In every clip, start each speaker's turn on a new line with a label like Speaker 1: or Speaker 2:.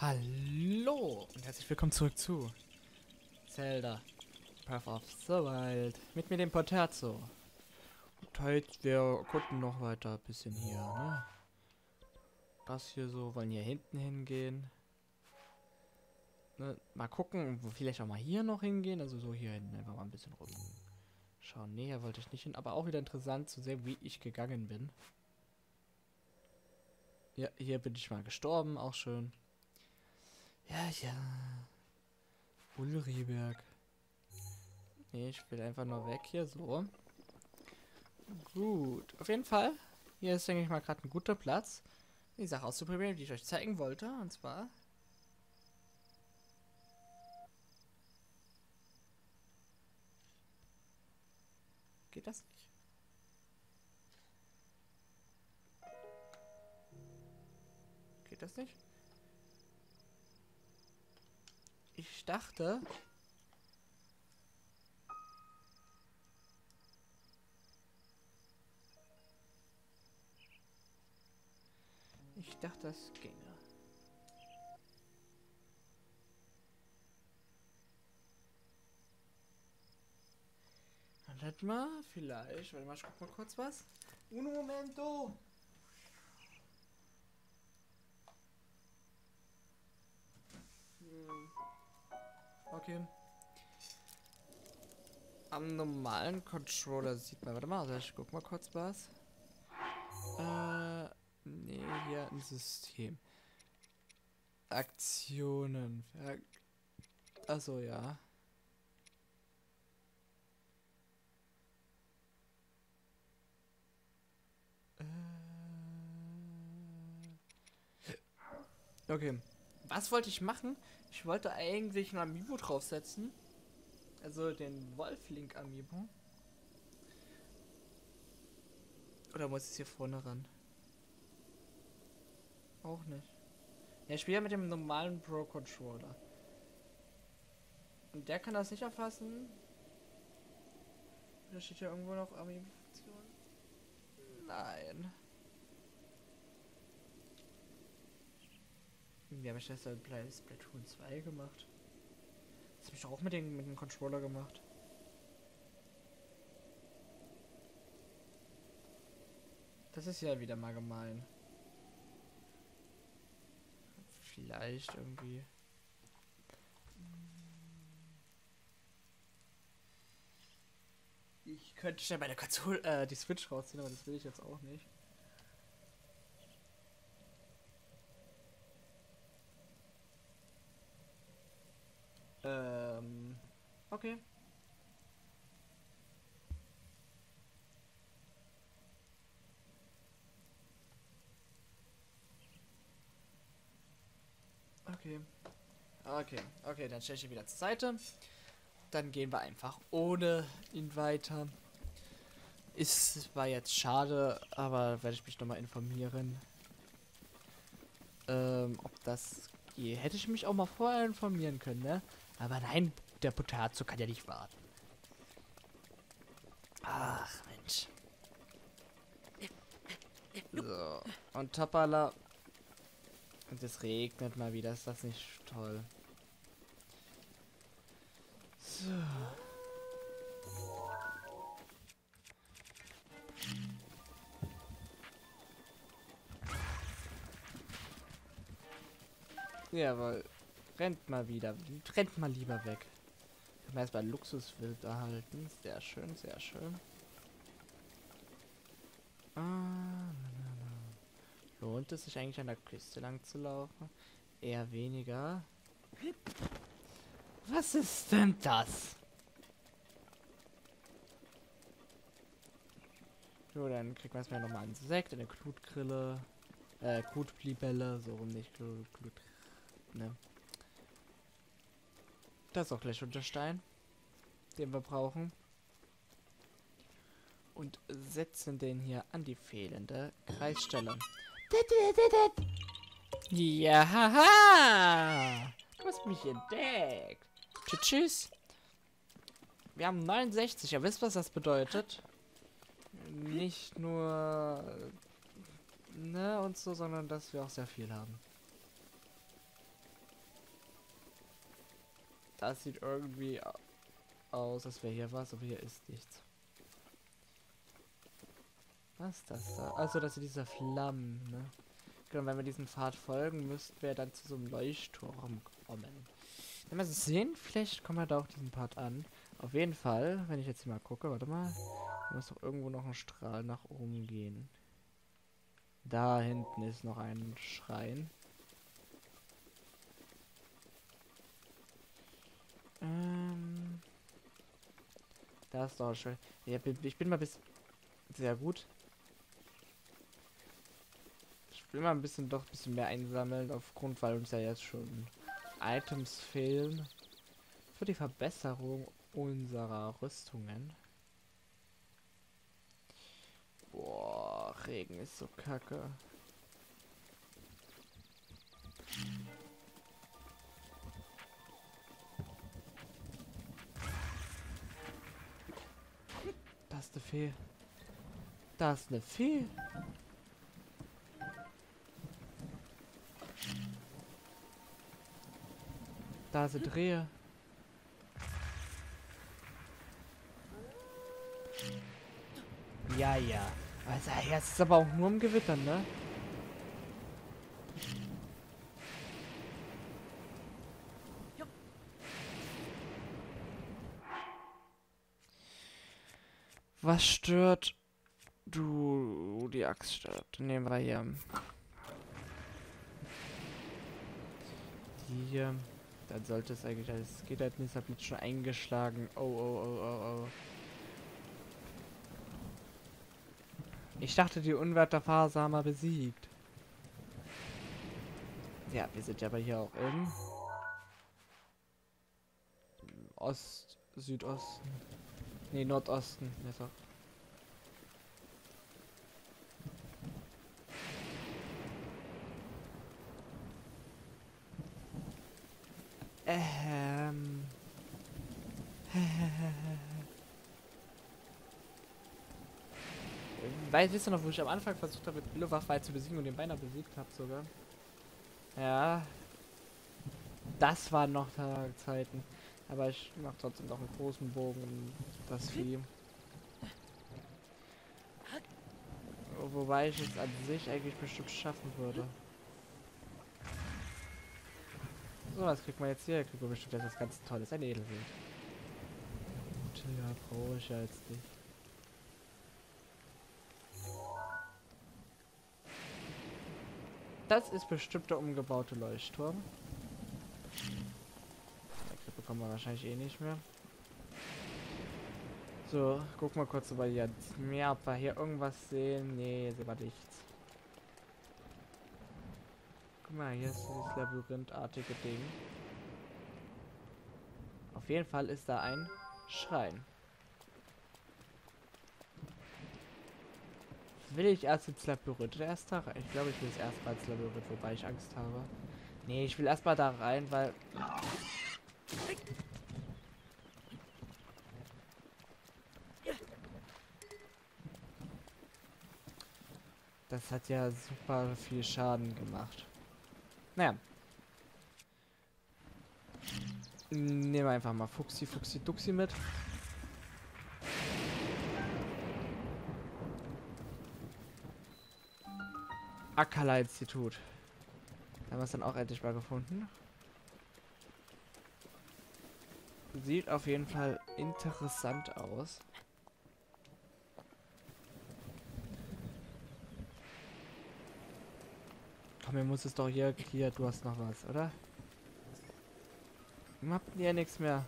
Speaker 1: Hallo und herzlich willkommen zurück zu Zelda Breath of the Wild mit mir dem Porterzo. Und heute wir gucken noch weiter ein bisschen hier, ne? Das hier so, wollen hier hinten hingehen. Ne? Mal gucken, wo vielleicht auch mal hier noch hingehen, also so hier hinten einfach mal ein bisschen rum. Schauen, nee, hier wollte ich nicht hin, aber auch wieder interessant zu sehen, wie ich gegangen bin. Ja, hier bin ich mal gestorben, auch schön. Ja, ja. Ulriberg. Nee, ich will einfach nur weg hier, so. Gut, auf jeden Fall. Hier ist, denke ich mal, gerade ein guter Platz, die Sache auszuprobieren, die ich euch zeigen wollte. Und zwar... Geht das nicht? Geht das nicht? Ich dachte... Ich dachte, das ginge. Warte mal, vielleicht. Warte mal, ich guck mal kurz was. Un momento. Okay. Am normalen Controller sieht man. Warte mal, also ich guck mal kurz was. Äh, nee, hier ein System. Aktionen. Achso, ja. Äh. Okay. Was wollte ich machen? Ich wollte eigentlich ein Amiibo draufsetzen. Also den Wolf-Link Amiibo. Oder muss es hier vorne ran? Auch nicht. Ja, ich spiele ja mit dem normalen Pro Controller. Und der kann das nicht erfassen. Da steht ja irgendwo noch Amiibo-Funktion. Nein. Wie habe ich bei Splatoon 2 gemacht? Das habe ich auch mit, den, mit dem Controller gemacht. Das ist ja wieder mal gemein. Vielleicht irgendwie. Ich könnte schnell meine Konsole, äh, die Switch rausziehen, aber das will ich jetzt auch nicht. Okay. Okay. Okay, okay, dann stelle ich ihn wieder zur Seite. Dann gehen wir einfach ohne ihn weiter. Ist war jetzt schade, aber werde ich mich nochmal informieren. Ähm, ob das geht. Hätte ich mich auch mal vorher informieren können, ne? Aber nein, der Potato kann ja nicht warten. Ach, Mensch. So. Und Topala. Und es regnet mal wieder. Ist das nicht toll? So. Jawohl. Rennt mal wieder. Rennt mal lieber weg. Können wir erstmal Luxuswild erhalten. Sehr schön, sehr schön. Ah, Lohnt es sich eigentlich an der Küste lang zu laufen? Eher weniger. Was ist denn das? So, dann kriegt man erstmal nochmal einen Sekt, eine Glutgrille. Äh, Glutblibelle, so rum nicht Glut, ne. Da ist auch gleich Unterstein, den wir brauchen. Und setzen den hier an die fehlende Kreisstelle. Ja, du hast mich entdeckt. Tschüss. Wir haben 69. Ihr wisst, was das bedeutet? Nicht nur ne und so, sondern dass wir auch sehr viel haben. Das sieht irgendwie aus, als wäre hier was, aber hier ist nichts. Was ist das da? Also, das sind diese Flammen, ne? Genau, wenn wir diesem Pfad folgen, müssten wir dann zu so einem Leuchtturm kommen. Wenn wir es sehen, vielleicht kommen wir da auch diesen Part an. Auf jeden Fall, wenn ich jetzt hier mal gucke, warte mal, muss doch irgendwo noch ein Strahl nach oben gehen. Da hinten ist noch ein Schrein. Ähm, da ist doch schon. Ja, ich bin mal bis sehr gut. Ich will mal ein bisschen doch ein bisschen mehr einsammeln aufgrund, weil uns ja jetzt schon Items fehlen für die Verbesserung unserer Rüstungen. Boah, Regen ist so kacke. Ist eine Fee. Das ist eine Fee. Da sind Rehe. Ja, ja. Also, jetzt ist aber auch nur im Gewitter, ne? Was stört? Du, die Axt stört. Nehmen wir hier. Die hier. Dann sollte es eigentlich alles. Geht halt nicht, hab jetzt schon eingeschlagen. Oh, oh, oh, oh, oh. Ich dachte, die Unwetterphase haben wir besiegt. Ja, wir sind ja aber hier auch im Ost, Südosten. Ne, Nordosten. Besser. Ähm. Weil, wisst ihr noch, wo ich am Anfang versucht habe, mit Billowaffe zu besiegen und den beinahe besiegt habe sogar? Ja. Das waren noch Zeiten. Aber ich mache trotzdem noch einen großen Bogen um das Vieh. Wobei ich es an sich eigentlich bestimmt schaffen würde. So, was kriegt man jetzt hier? Kriegt man bestimmt etwas ganz Tolles. Ein Edelwild. Ja, brauche ich ja jetzt. Das ist bestimmt der umgebaute Leuchtturm. Den bekommen wir wahrscheinlich eh nicht mehr. So, guck mal kurz über jetzt mehr, ob wir hier irgendwas sehen. Nee, sehen wir nichts. Guck mal, hier ist dieses labyrinthartige Ding. Auf jeden Fall ist da ein Schrein. Will ich erst ins Labyrinth erst da rein? Ich glaube, ich will es erstmal ins Labyrinth, wobei ich Angst habe. Nee, ich will erstmal da rein, weil... Das hat ja super viel Schaden gemacht. Naja. Nehmen wir einfach mal Fuxi, Fuxi, Duxi mit. Akala-Institut. Da haben wir es dann auch endlich mal gefunden. Sieht auf jeden Fall interessant aus. Komm, mir muss es doch hier... Hier, du hast noch was, oder? Habt ihr nichts mehr.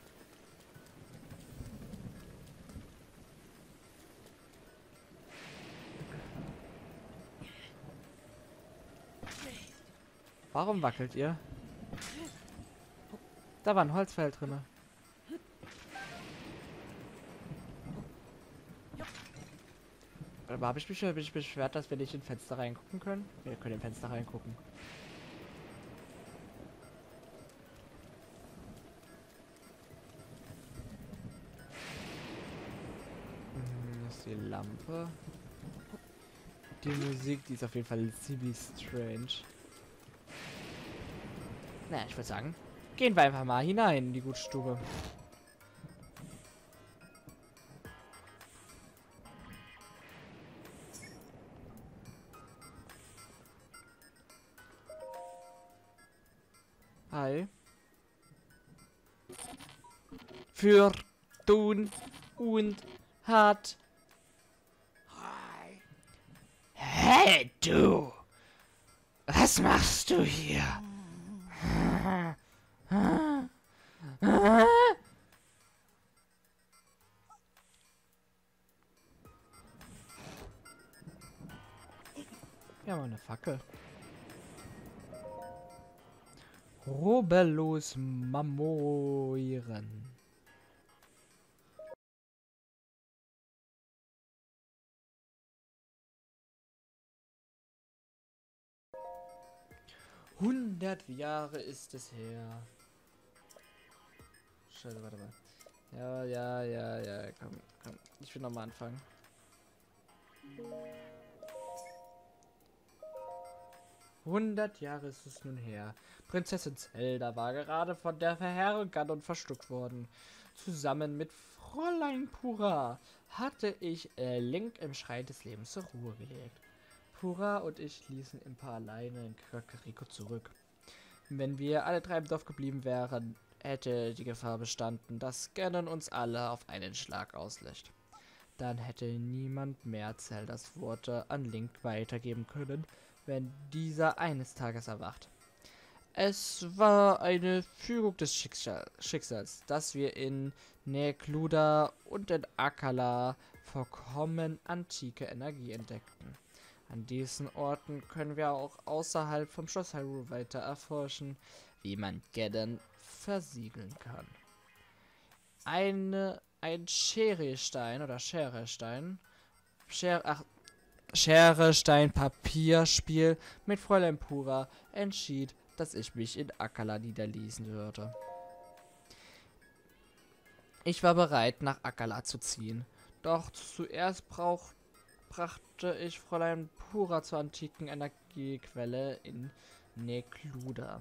Speaker 1: Warum wackelt ihr? Da war ein Holzfeld drin. Habe ich mich schon beschwert, dass wir nicht in Fenster reingucken können? Wir können in Fenster reingucken. Hm, ist die Lampe. Die Musik, die ist auf jeden Fall ziemlich strange. Naja, ich würde sagen, Gehen wir einfach mal hinein in die Gutstube. Hi. für tun und hat. Hey du! Was machst du hier? Ja, meine Fackel. Robellos mamoieren. 100 Jahre ist es her. Scheiße, warte mal. Ja, ja, ja, ja, komm, komm. Ich will nochmal anfangen. Hundert Jahre ist es nun her. Prinzessin Zelda war gerade von der Verherrung Ganon verschluckt worden. Zusammen mit Fräulein Pura hatte ich äh, Link im Schrein des Lebens zur Ruhe gelegt. Pura und ich ließen Impa alleine in Kakariko zurück. Wenn wir alle drei im Dorf geblieben wären, hätte die Gefahr bestanden, dass Ganon uns alle auf einen Schlag auslöscht. Dann hätte niemand mehr Zeldas Worte an Link weitergeben können, wenn dieser eines Tages erwacht. Es war eine Fügung des Schicksal Schicksals, dass wir in Nekluda und in Akala vollkommen antike Energie entdeckten. An diesen Orten können wir auch außerhalb vom Schloss Hyrule weiter erforschen, wie man Geddon versiegeln kann. Eine, ein Schere-Stein oder Schere-Stein, Schere, ach, Schere, Stein, mit Fräulein Pura entschied, dass ich mich in Akala niederließen würde. Ich war bereit, nach Akala zu ziehen. Doch zuerst brauch, brachte ich Fräulein Pura zur antiken Energiequelle in Nekluda.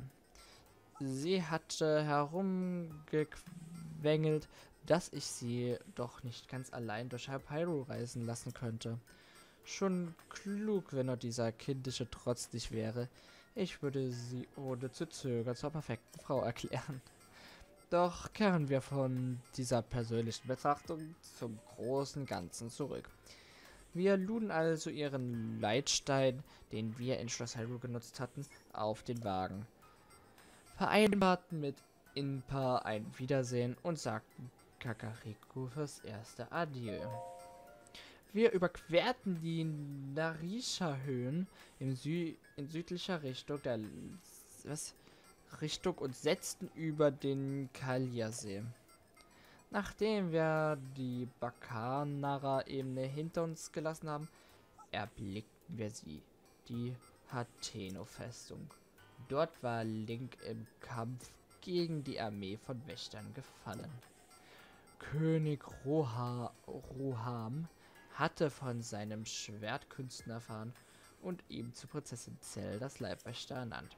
Speaker 1: Sie hatte herumgequengelt, dass ich sie doch nicht ganz allein durch Hyrule reisen lassen könnte. Schon klug, wenn nur dieser kindische Trotz nicht wäre. Ich würde sie ohne zu zögern zur perfekten Frau erklären. Doch kehren wir von dieser persönlichen Betrachtung zum großen Ganzen zurück. Wir luden also ihren Leitstein, den wir in Schloss Hyrule genutzt hatten, auf den Wagen. Vereinbarten mit Inpa ein Wiedersehen und sagten Kakariko fürs erste Adieu. Wir überquerten die Narisha-Höhen Sü in südlicher Richtung der was? Richtung und setzten über den Kalia-See. Nachdem wir die Bakanara-Ebene hinter uns gelassen haben, erblickten wir sie, die Hateno-Festung. Dort war Link im Kampf gegen die Armee von Wächtern gefallen. König Roha Roham hatte von seinem Schwertkünsten erfahren und ihm zu Prinzessin Zell das Leibwächter ernannt.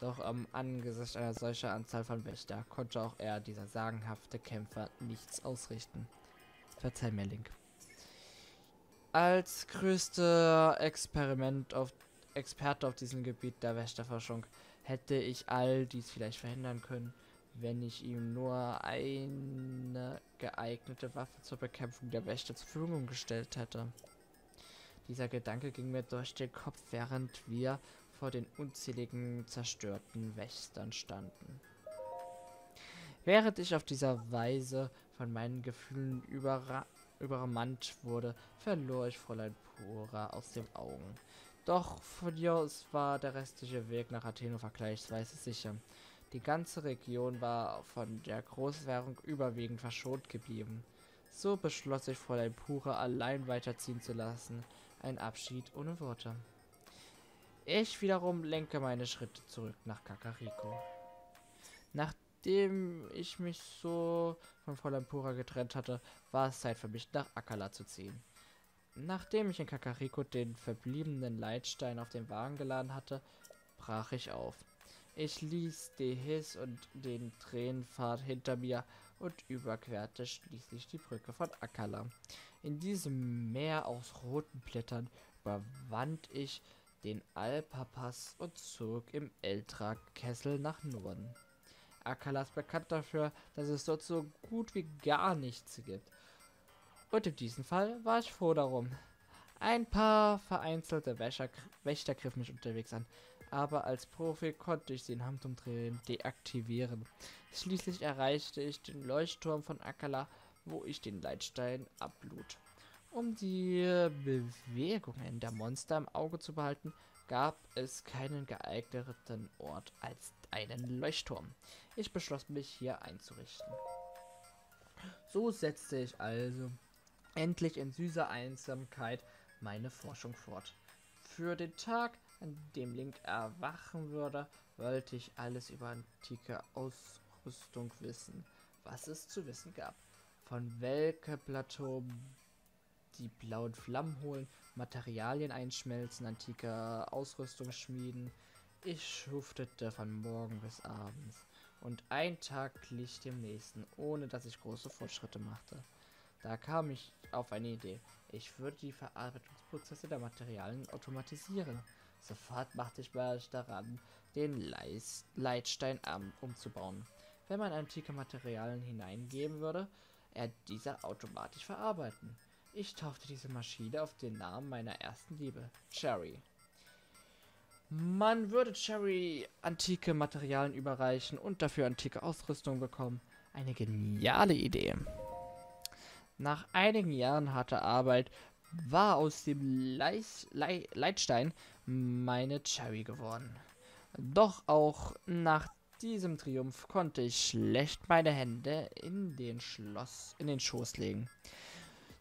Speaker 1: Doch am Angesicht einer solcher Anzahl von Wächter konnte auch er, dieser sagenhafte Kämpfer, nichts ausrichten. Verzeih mir, Link. Als größter Experiment auf Experte auf diesem Gebiet der Wächterforschung hätte ich all dies vielleicht verhindern können, wenn ich ihm nur eine geeignete Waffe zur Bekämpfung der Wächter zur Verfügung gestellt hätte. Dieser Gedanke ging mir durch den Kopf, während wir vor den unzähligen zerstörten Wächtern standen. Während ich auf dieser Weise von meinen Gefühlen übermannt wurde, verlor ich Fräulein Pura aus den Augen. Doch von hier aus war der restliche Weg nach Atheno vergleichsweise sicher. Die ganze Region war von der Großwährung überwiegend verschont geblieben. So beschloss ich Fräulein Pura allein weiterziehen zu lassen. Ein Abschied ohne Worte. Ich wiederum lenke meine Schritte zurück nach Kakariko. Nachdem ich mich so von Fräulein Pura getrennt hatte, war es Zeit für mich nach Akala zu ziehen. Nachdem ich in Kakariko den verbliebenen Leitstein auf den Wagen geladen hatte, brach ich auf. Ich ließ die Hiss und den Tränenpfad hinter mir und überquerte schließlich die Brücke von Akala. In diesem Meer aus roten Blättern überwand ich den Alpapass und zog im Eltra-Kessel nach Norden. Akala ist bekannt dafür, dass es dort so gut wie gar nichts gibt. Und in diesem Fall war ich froh darum. Ein paar vereinzelte Wäscher, Wächter griffen mich unterwegs an, aber als Profi konnte ich sie in Handumdrehen deaktivieren. Schließlich erreichte ich den Leuchtturm von Akala, wo ich den Leitstein ablud. Um die Bewegungen der Monster im Auge zu behalten, gab es keinen geeigneten Ort als einen Leuchtturm. Ich beschloss mich hier einzurichten. So setzte ich also endlich in süßer Einsamkeit meine Forschung fort. Für den Tag, an dem Link erwachen würde, wollte ich alles über antike Ausrüstung wissen, was es zu wissen gab. Von welke Plateau die blauen Flammen holen, Materialien einschmelzen, antike Ausrüstung schmieden. Ich schuftete von morgen bis abends und ein Tag glich dem nächsten, ohne dass ich große Fortschritte machte. Da kam ich auf eine Idee. Ich würde die Verarbeitungsprozesse der Materialien automatisieren. Sofort machte ich mich daran, den Leitstein umzubauen. Wenn man antike Materialien hineingeben würde, er diese automatisch verarbeiten. Ich taufte diese Maschine auf den Namen meiner ersten Liebe, Cherry. Man würde Cherry antike Materialien überreichen und dafür antike Ausrüstung bekommen. Eine geniale Idee. Nach einigen Jahren harter Arbeit war aus dem Leis Le Leitstein meine Cherry geworden. Doch auch nach diesem Triumph konnte ich schlecht meine Hände in den Schloss, in den Schoß legen.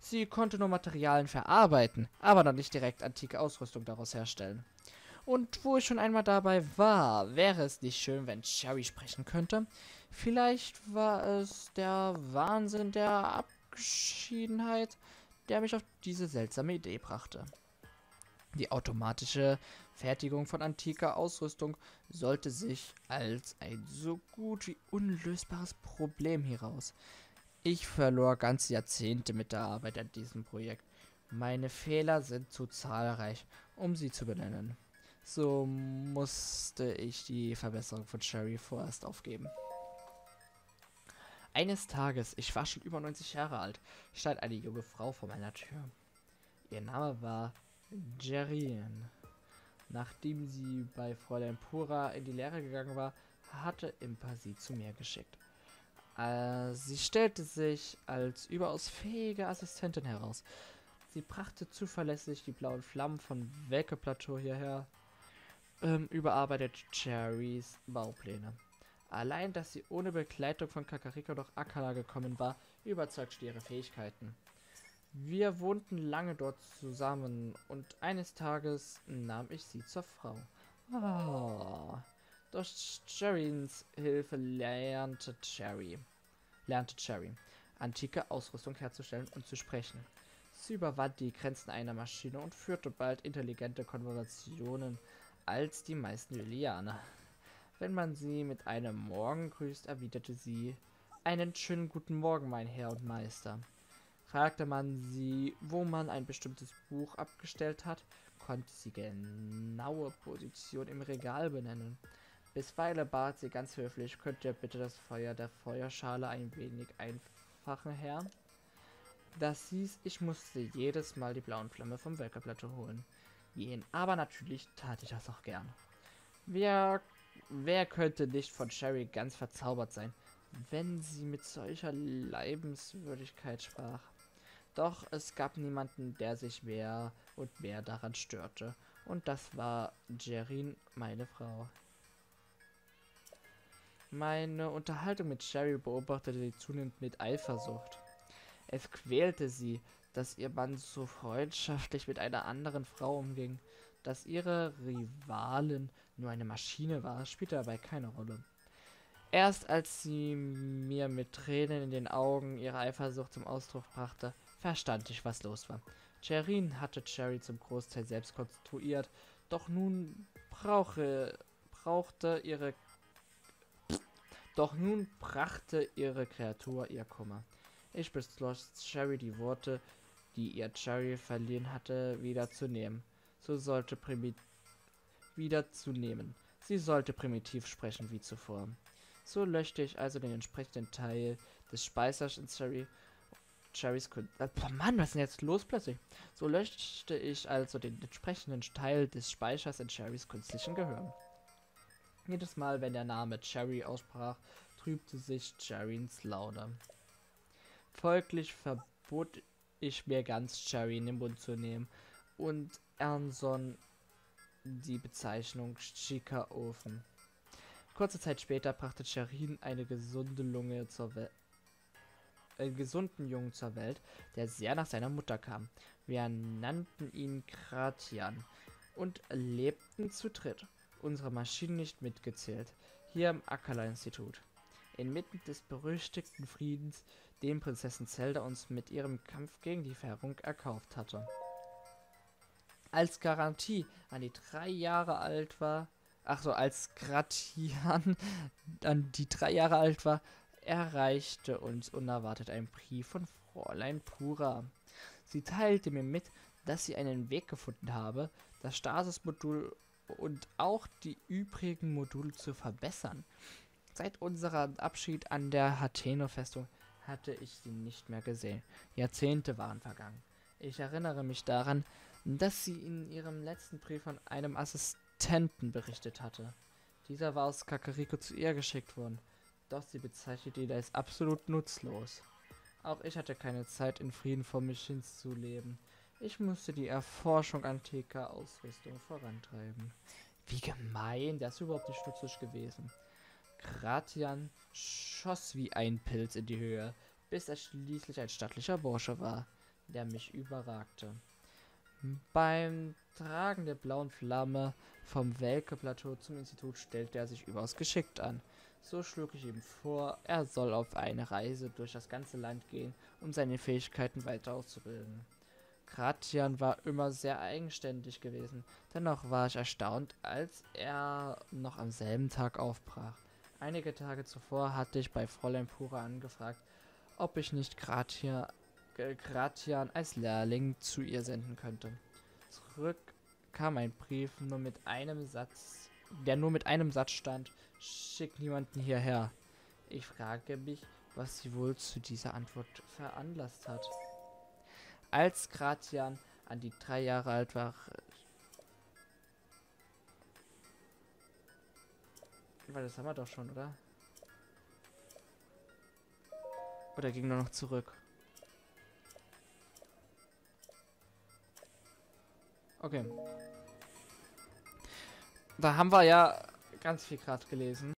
Speaker 1: Sie konnte nur Materialien verarbeiten, aber noch nicht direkt antike Ausrüstung daraus herstellen. Und wo ich schon einmal dabei war, wäre es nicht schön, wenn Cherry sprechen könnte. Vielleicht war es der Wahnsinn der Abgeschiedenheit, der mich auf diese seltsame Idee brachte. Die automatische Fertigung von antiker Ausrüstung sollte sich als ein so gut wie unlösbares Problem heraus. Ich verlor ganze Jahrzehnte mit der Arbeit an diesem Projekt. Meine Fehler sind zu zahlreich, um sie zu benennen. So musste ich die Verbesserung von Sherry vorerst aufgeben. Eines Tages, ich war schon über 90 Jahre alt, stand eine junge Frau vor meiner Tür. Ihr Name war Jerrien. Nachdem sie bei Fräulein Pura in die Lehre gegangen war, hatte Impa sie zu mir geschickt. Äh, sie stellte sich als überaus fähige Assistentin heraus. Sie brachte zuverlässig die blauen Flammen von Welke Plateau hierher, ähm, überarbeitet Cherries Baupläne. Allein, dass sie ohne Begleitung von Kakariko durch Akala gekommen war, überzeugte ihre Fähigkeiten. Wir wohnten lange dort zusammen und eines Tages nahm ich sie zur Frau. Oh. Durch Cherrys Hilfe lernte Cherry, lernte Cherry, antike Ausrüstung herzustellen und zu sprechen. Sie überwand die Grenzen einer Maschine und führte bald intelligente Konversationen als die meisten Lilianer. Wenn man sie mit einem Morgen grüßt, erwiderte sie, einen schönen guten Morgen, mein Herr und Meister. Fragte man sie, wo man ein bestimmtes Buch abgestellt hat, konnte sie genaue Position im Regal benennen. Bisweilen bat sie ganz höflich, könnt ihr bitte das Feuer der Feuerschale ein wenig einfachen, Herr? Das hieß, ich musste jedes Mal die blauen Flamme vom Welkerplatte holen. Gehen, aber natürlich tat ich das auch gern. Wer, wer könnte nicht von Sherry ganz verzaubert sein, wenn sie mit solcher Leibenswürdigkeit sprach? Doch es gab niemanden, der sich mehr und mehr daran störte. Und das war Jerin, meine Frau. Meine Unterhaltung mit Sherry beobachtete sie zunehmend mit Eifersucht. Es quälte sie, dass ihr Mann so freundschaftlich mit einer anderen Frau umging. Dass ihre Rivalin nur eine Maschine war, spielte dabei keine Rolle. Erst als sie mir mit Tränen in den Augen ihre Eifersucht zum Ausdruck brachte, verstand ich, was los war. Cherin hatte Cherry zum Großteil selbst konstruiert, doch nun brauche, brauchte ihre Doch nun brachte ihre Kreatur ihr Kummer. Ich beschloss, Cherry die Worte, die ihr Cherry verliehen hatte, wieder zu nehmen. So sollte nehmen. Sie sollte primitiv sprechen wie zuvor. So löschte ich also den entsprechenden Teil des Speichers in Cherry Cherrys äh, Mann, was ist denn jetzt los plötzlich? So löschte ich also den entsprechenden Teil des Speichers in Cherrys künstlichen Gehirn. Jedes Mal, wenn der Name Cherry aussprach, trübte sich Cherrys Laune. Folglich verbot ich mir ganz Cherry in den Mund zu nehmen und Ernson die Bezeichnung Chica-Ofen. Kurze Zeit später brachte Cherin eine gesunde Lunge zur Welt einen gesunden Jungen zur Welt, der sehr nach seiner Mutter kam. Wir nannten ihn Gratian und lebten zu dritt, unsere Maschinen nicht mitgezählt, hier im Akala-Institut. Inmitten des berüchtigten Friedens, den Prinzessin Zelda uns mit ihrem Kampf gegen die Färbung erkauft hatte. Als Garantie an die drei Jahre alt war, ach so, als Gratian an die drei Jahre alt war, erreichte uns unerwartet ein Brief von Fräulein Pura. Sie teilte mir mit, dass sie einen Weg gefunden habe, das Stasis-Modul und auch die übrigen Module zu verbessern. Seit unserem Abschied an der Hateno-Festung hatte ich sie nicht mehr gesehen. Jahrzehnte waren vergangen. Ich erinnere mich daran, dass sie in ihrem letzten Brief von einem Assistenten berichtet hatte. Dieser war aus Kakariko zu ihr geschickt worden. Doch sie bezeichnet ihn als absolut nutzlos. Auch ich hatte keine Zeit, in Frieden vor mich hinzuleben. Ich musste die Erforschung antiker Ausrüstung vorantreiben. Wie gemein, das ist überhaupt nicht nutzlos gewesen. Gratian schoss wie ein Pilz in die Höhe, bis er schließlich ein stattlicher Bursche war, der mich überragte. Beim Tragen der blauen Flamme vom Welke-Plateau zum Institut stellte er sich überaus geschickt an. So schlug ich ihm vor, er soll auf eine Reise durch das ganze Land gehen, um seine Fähigkeiten weiter auszubilden. Gratian war immer sehr eigenständig gewesen, dennoch war ich erstaunt, als er noch am selben Tag aufbrach. Einige Tage zuvor hatte ich bei Fräulein Pura angefragt, ob ich nicht Gratian, äh, Gratian als Lehrling zu ihr senden könnte. Zurück kam ein Brief nur mit einem Satz, der nur mit einem Satz stand, Schick niemanden hierher. Ich frage mich, was sie wohl zu dieser Antwort veranlasst hat. Als Gratian an die drei Jahre alt war, weil das haben wir doch schon, oder? Oder ging nur noch zurück? Okay. Da haben wir ja ganz viel gerade gelesen.